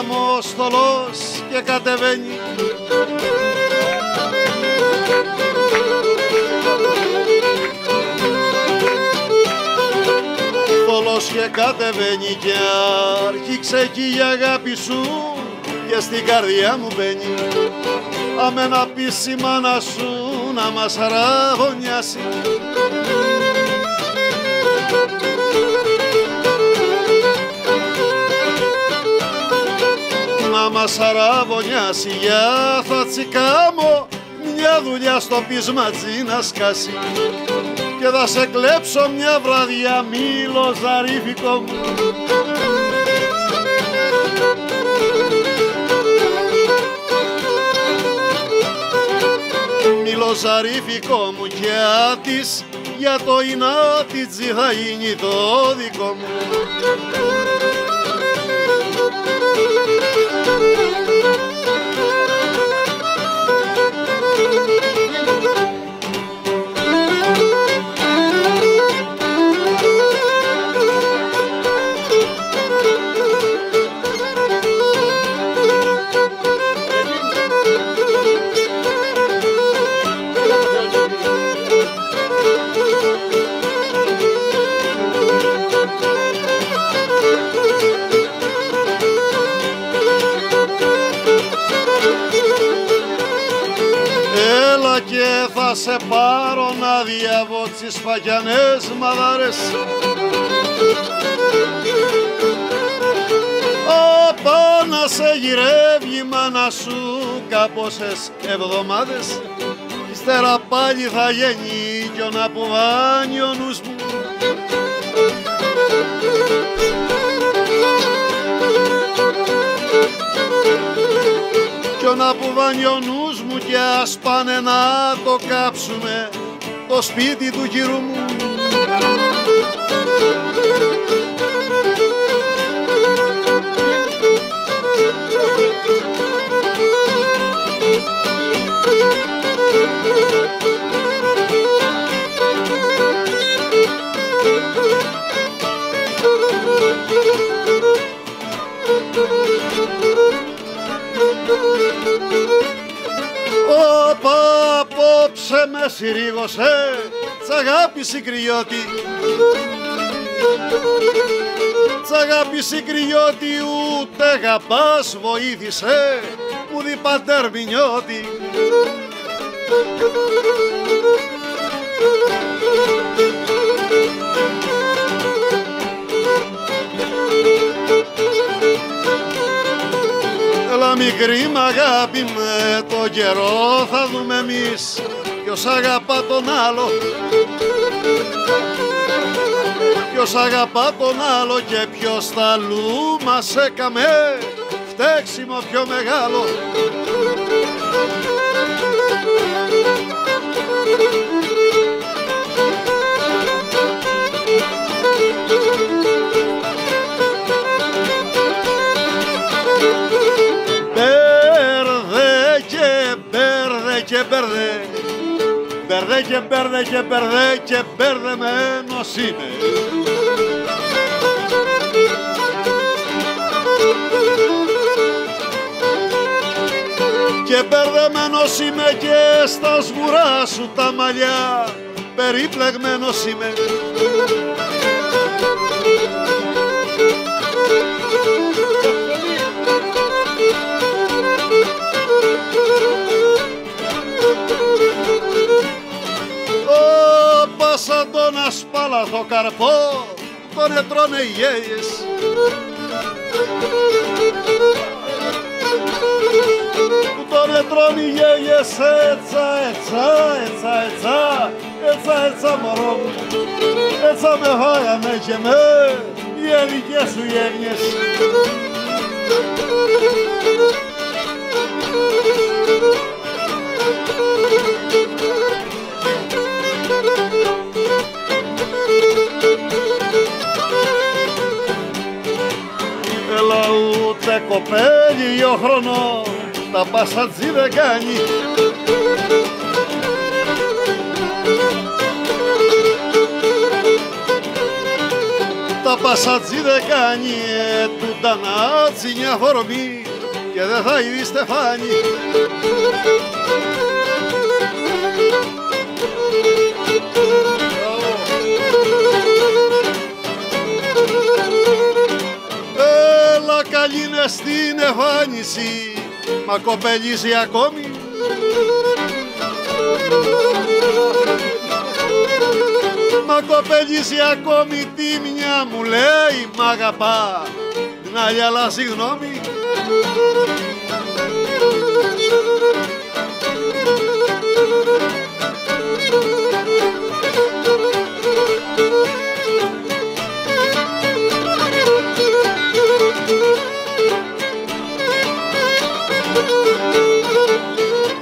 πάλι ο ποταμός θολός και κατεβαίνει. Θολός και κατεβαίνει και άρχιξε εκεί η αγάπη σου και στην καρδιά μου μπαίνει. Αμένα πεις η μάνα σου να μας αραβωνιάσει να μας αραβωνιάσει για θα τσικάμω μια δουλειά στο πεισματζί να σκάσει. Και θα σε κλέψω μια βραδιά μήλο ζαρίφικο. Μου Μήλο ζαρίφικο μου και άτις για το ινάτι θα γίνει το δικό μου και θα σε πάρω να διαβώ τις φαγιανές μαδάρες. Απά να σε γυρεύει η μάνα σου κάποσες εβδομάδες. Ύστερα πάλι θα γεννεί κι ο να πουβάνει ο νους μου κι ο να πουβάνει ο νους μου και ας πάνε να το κάψουμε το σπίτι του γύρου μου. Όπα απόψε με συρρήγωσε Τ' αγάπη συγκριώτη Τ' αγάπη συγκριώτη ούτε αγαπάς βοήθησε Μου δει πατέρ μηνιώτη Έλα μικρή μ' αγάπη με το καιρό θα δούμε εμείς ποιος αγαπά τον άλλο. Ποιος αγαπά τον άλλο και ποιος θα αλλού μας έκαμε φταίξιμο πιο μεγάλο Μπέρδε και μπέρδε και μπέρδε και μπέρδεμένος είμαι. Και μπερδεμένος είμαι και στα σγουρά σου τα μαλλιά Περιπλεγμένος είμαι τον ασπάλαθο καρπό τον ετρώνε οι γέιες που τον ετρώνε οι γέιες έτσα, έτσα, έτσα, έτσα, έτσα, έτσα μωρό μου έτσα με φάγανε και με οι ελληνικές σου γένιες Έλα κοπέλι ο χρόνος τα πασατζή δεν κάνει τα πασατζή δεν κάνει ε, του τανάτσι μια φορμή και δεν θα είδει στεφάνι. Εμφάνιση, μα κοπελίζει ακόμη. Μα κοπελίζει ακόμη τη μια μου λέει μ' αγαπάς την άλλη αλλάζει γνώμη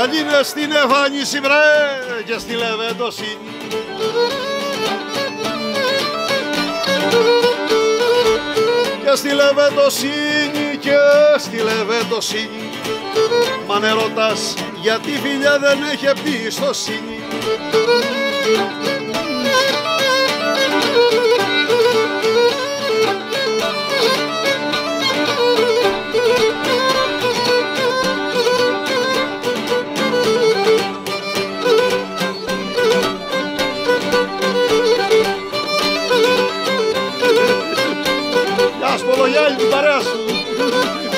Καλή είναι στην εμφάνιση βρε και στη λεβέντοσύνη και στη λεβέντοσύνη και στη λεβέντοσύνη Μα αν ερωτάς γιατί φιλιά δεν έχει εμπιστοσύνη Γεια σου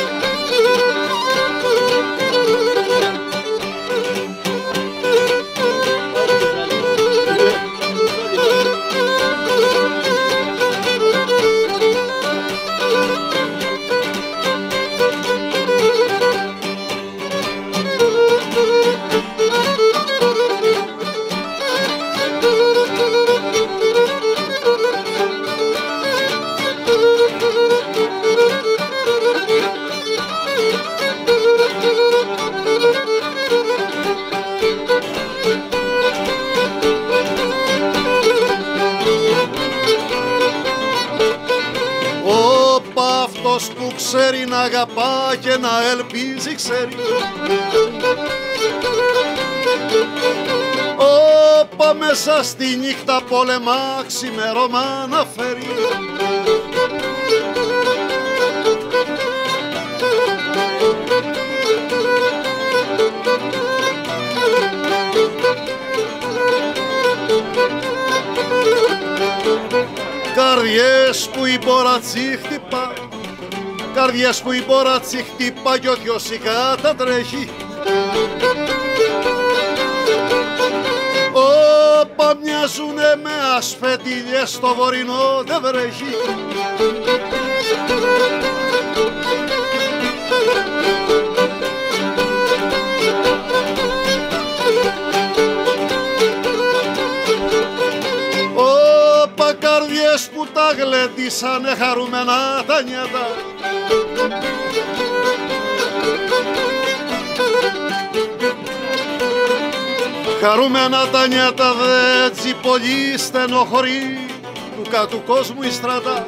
αυτός που ξέρει να αγαπά και να ελπίζει ξέρει. Όπα μέσα στη νύχτα πολεμά ξημερώμα να φέρει. Καρδιές που η μπορατσί χτυπά Καρδιές που η μπορατσί χτυπά κι ο δυο σιγά τα τρέχει. Όπα μοιάζουνε με ασφετήλιες στο βορεινό δεν βρέχει. Όπα καρδιές που τα γλέντισανε χαρούμενα τα νιάτα. Χαρούμενα τα νιάτα δε έτσι πολύ στενοχωρεί του κάτω κόσμου η στράτα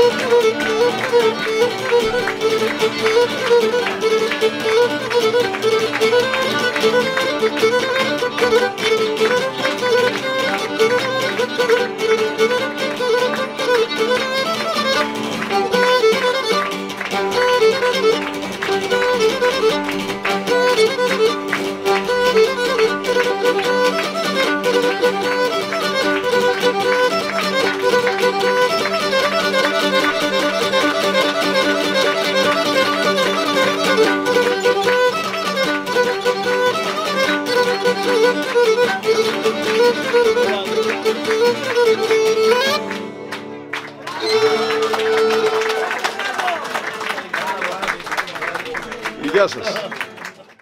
Thank you.